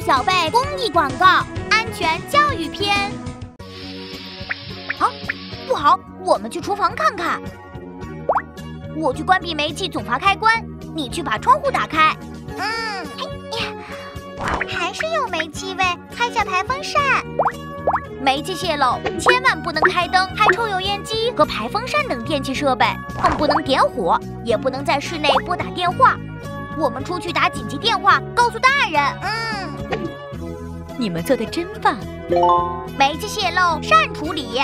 小贝公益广告，安全教育篇。好，不好，我们去厨房看看。我去关闭煤气总阀开关，你去把窗户打开。嗯，还是有煤气味，开下排风扇。煤气泄漏，千万不能开灯、开抽油烟机和排风扇等电器设备，更不能点火，也不能在室内拨打电话。我们出去打紧急电话，告诉大人。嗯，你们做的真棒。煤气泄漏善处理。